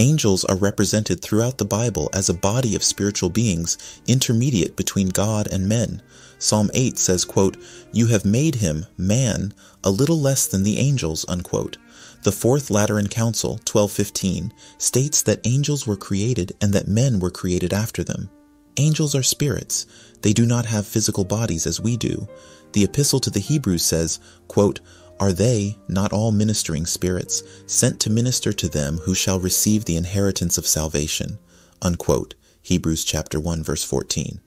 Angels are represented throughout the Bible as a body of spiritual beings intermediate between God and men. Psalm 8 says, quote, You have made him, man, a little less than the angels, unquote. The Fourth Lateran Council, 1215, states that angels were created and that men were created after them. Angels are spirits. They do not have physical bodies as we do. The Epistle to the Hebrews says, quote, are they, not all ministering spirits, sent to minister to them who shall receive the inheritance of salvation? Unquote. Hebrews chapter 1 verse 14.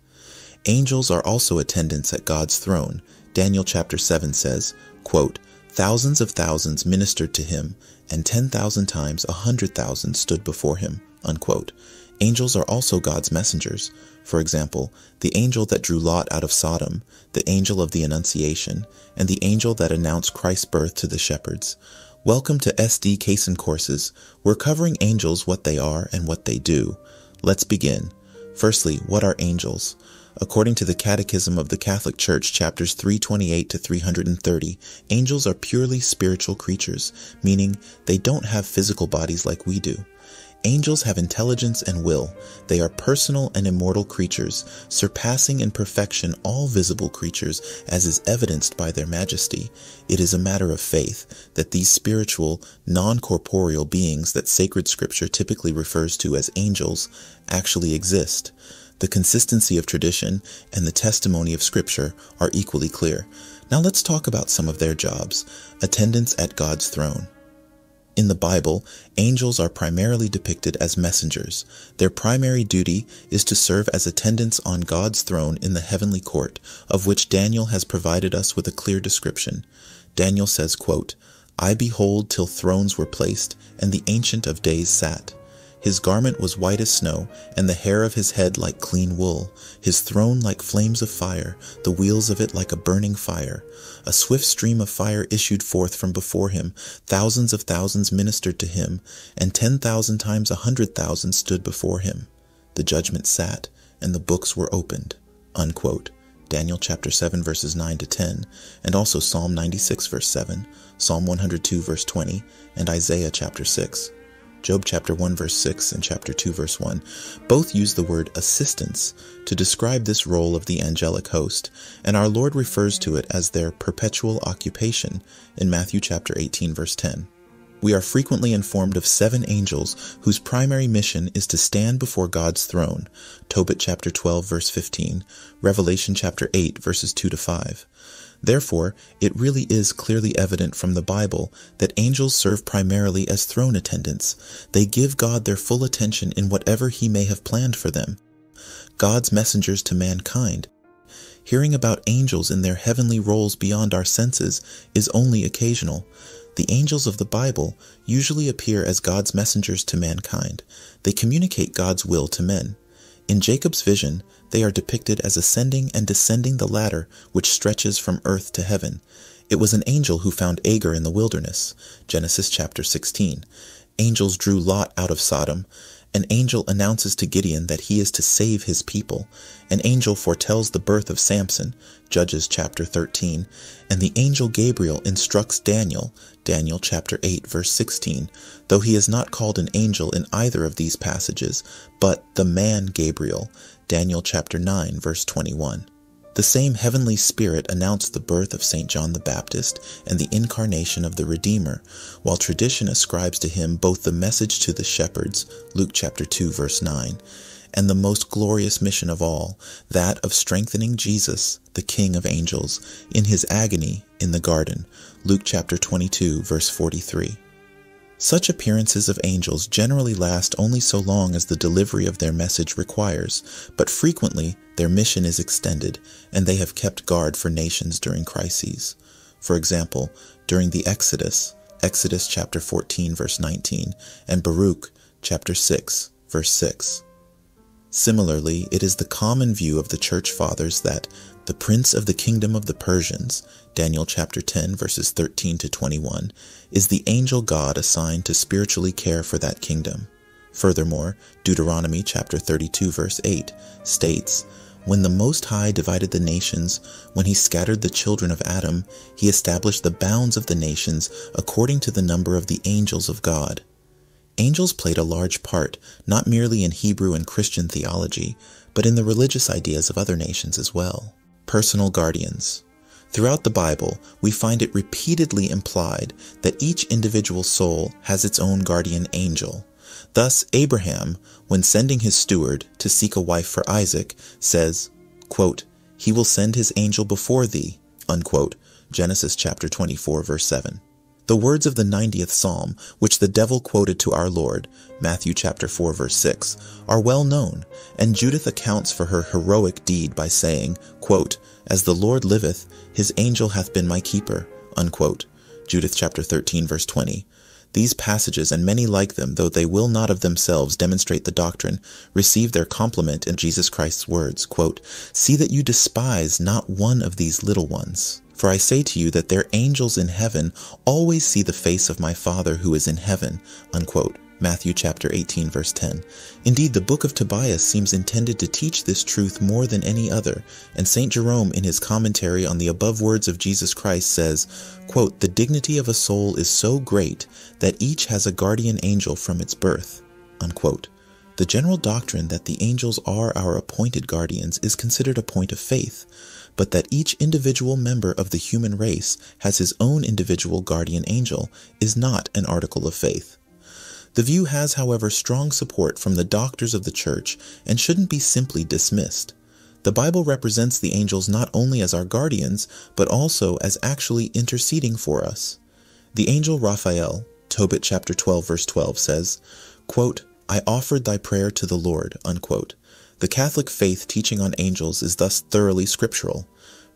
Angels are also attendants at God's throne. Daniel chapter 7 says, quote, Thousands of thousands ministered to him, and ten thousand times a hundred thousand stood before him. Unquote. Angels are also God's messengers. For example, the angel that drew Lot out of Sodom, the angel of the Annunciation, and the angel that announced Christ's birth to the shepherds. Welcome to SD Cason courses. We're covering angels, what they are and what they do. Let's begin. Firstly, what are angels? According to the Catechism of the Catholic Church, chapters 328 to 330, angels are purely spiritual creatures, meaning they don't have physical bodies like we do. Angels have intelligence and will. They are personal and immortal creatures, surpassing in perfection all visible creatures, as is evidenced by their majesty. It is a matter of faith that these spiritual, non-corporeal beings that sacred scripture typically refers to as angels actually exist. The consistency of tradition and the testimony of scripture are equally clear. Now let's talk about some of their jobs. Attendance at God's throne. In the Bible, angels are primarily depicted as messengers. Their primary duty is to serve as attendants on God's throne in the heavenly court, of which Daniel has provided us with a clear description. Daniel says, quote, I behold till thrones were placed, and the Ancient of Days sat. His garment was white as snow, and the hair of his head like clean wool, his throne like flames of fire, the wheels of it like a burning fire. A swift stream of fire issued forth from before him, thousands of thousands ministered to him, and ten thousand times a hundred thousand stood before him. The judgment sat, and the books were opened. Unquote. Daniel chapter 7 verses 9 to 10, and also Psalm 96 verse 7, Psalm 102 verse 20, and Isaiah chapter 6. Job chapter 1 verse 6 and chapter 2 verse 1, both use the word assistance to describe this role of the angelic host, and our Lord refers to it as their perpetual occupation in Matthew chapter 18 verse 10. We are frequently informed of seven angels whose primary mission is to stand before God's throne, Tobit chapter 12 verse 15, Revelation chapter 8 verses 2 to 5. Therefore, it really is clearly evident from the Bible that angels serve primarily as throne attendants. They give God their full attention in whatever he may have planned for them. God's messengers to mankind. Hearing about angels in their heavenly roles beyond our senses is only occasional. The angels of the Bible usually appear as God's messengers to mankind. They communicate God's will to men. In Jacob's vision, they are depicted as ascending and descending the ladder which stretches from earth to heaven. It was an angel who found Agar in the wilderness. Genesis chapter 16. Angels drew Lot out of Sodom. An angel announces to Gideon that he is to save his people. An angel foretells the birth of Samson, Judges chapter 13, and the angel Gabriel instructs Daniel, Daniel chapter 8 verse 16, though he is not called an angel in either of these passages, but the man Gabriel, Daniel chapter 9 verse 21. The same heavenly spirit announced the birth of St. John the Baptist and the incarnation of the Redeemer, while tradition ascribes to him both the message to the shepherds, Luke chapter 2 verse 9, and the most glorious mission of all, that of strengthening Jesus, the King of angels, in his agony in the garden, Luke chapter 22 verse 43. Such appearances of angels generally last only so long as the delivery of their message requires, but frequently their mission is extended, and they have kept guard for nations during crises. For example, during the Exodus, Exodus chapter 14 verse 19, and Baruch chapter 6 verse 6. Similarly, it is the common view of the church fathers that the prince of the kingdom of the Persians, Daniel chapter 10 verses 13 to 21, is the angel God assigned to spiritually care for that kingdom. Furthermore, Deuteronomy chapter 32 verse 8 states, When the Most High divided the nations, when he scattered the children of Adam, he established the bounds of the nations according to the number of the angels of God. Angels played a large part, not merely in Hebrew and Christian theology, but in the religious ideas of other nations as well. Personal guardians. Throughout the Bible, we find it repeatedly implied that each individual soul has its own guardian angel. Thus, Abraham, when sending his steward to seek a wife for Isaac, says, quote, He will send his angel before thee, unquote, Genesis chapter 24, verse 7. The words of the 90th Psalm, which the devil quoted to our Lord, Matthew chapter 4 verse 6, are well known, and Judith accounts for her heroic deed by saying, quote, As the Lord liveth, his angel hath been my keeper, unquote. Judith chapter 13 verse 20. These passages and many like them, though they will not of themselves demonstrate the doctrine, receive their complement in Jesus Christ's words, quote, See that you despise not one of these little ones. For I say to you that their angels in heaven always see the face of my Father who is in heaven. Unquote. Matthew chapter 18 verse 10. Indeed, the book of Tobias seems intended to teach this truth more than any other, and St. Jerome in his commentary on the above words of Jesus Christ says, quote, The dignity of a soul is so great that each has a guardian angel from its birth. Unquote. The general doctrine that the angels are our appointed guardians is considered a point of faith but that each individual member of the human race has his own individual guardian angel is not an article of faith. The view has, however, strong support from the doctors of the Church and shouldn't be simply dismissed. The Bible represents the angels not only as our guardians, but also as actually interceding for us. The angel Raphael, Tobit chapter 12 verse 12 says, quote, I offered thy prayer to the Lord, unquote. The Catholic faith teaching on angels is thus thoroughly scriptural.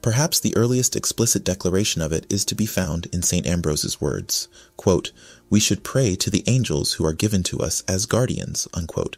Perhaps the earliest explicit declaration of it is to be found in St. Ambrose's words, quote, We should pray to the angels who are given to us as guardians, unquote.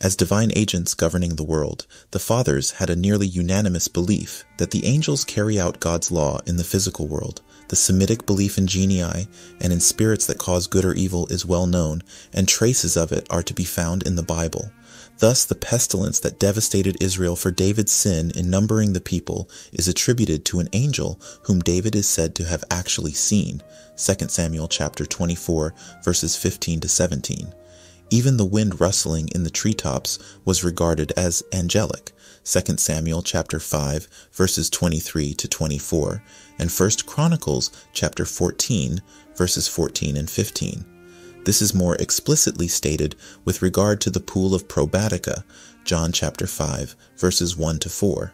As divine agents governing the world, the Fathers had a nearly unanimous belief that the angels carry out God's law in the physical world. The Semitic belief in genii and in spirits that cause good or evil is well known, and traces of it are to be found in the Bible. Thus, the pestilence that devastated Israel for David's sin in numbering the people is attributed to an angel whom David is said to have actually seen. 2 Samuel chapter 24 verses 15 to 17. Even the wind rustling in the treetops was regarded as angelic. 2 Samuel chapter 5 verses 23 to 24 and 1 Chronicles chapter 14 verses 14 and 15. This is more explicitly stated with regard to the pool of Probatica, John chapter 5, verses 1 to 4.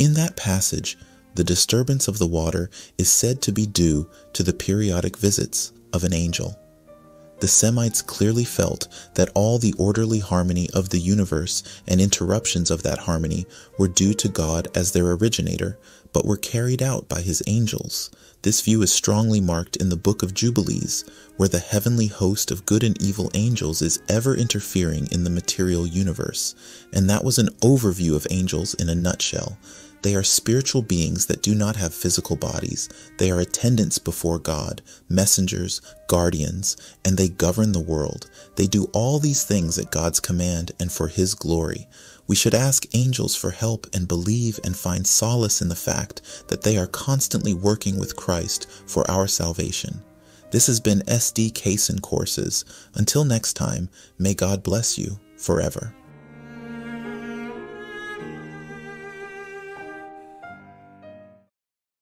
In that passage, the disturbance of the water is said to be due to the periodic visits of an angel. The Semites clearly felt that all the orderly harmony of the universe and interruptions of that harmony were due to God as their originator, but were carried out by his angels. This view is strongly marked in the Book of Jubilees, where the heavenly host of good and evil angels is ever interfering in the material universe. And that was an overview of angels in a nutshell. They are spiritual beings that do not have physical bodies. They are attendants before God, messengers, guardians, and they govern the world. They do all these things at God's command and for His glory. We should ask angels for help and believe and find solace in the fact that they are constantly working with Christ for our salvation. This has been SD Cason Courses. Until next time, may God bless you forever.